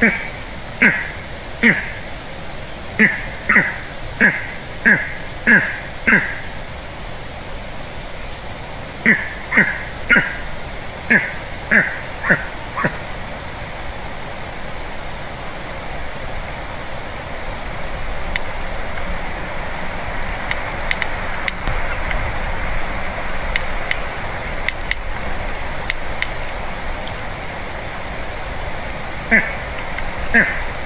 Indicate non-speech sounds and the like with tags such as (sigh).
う (laughs) There.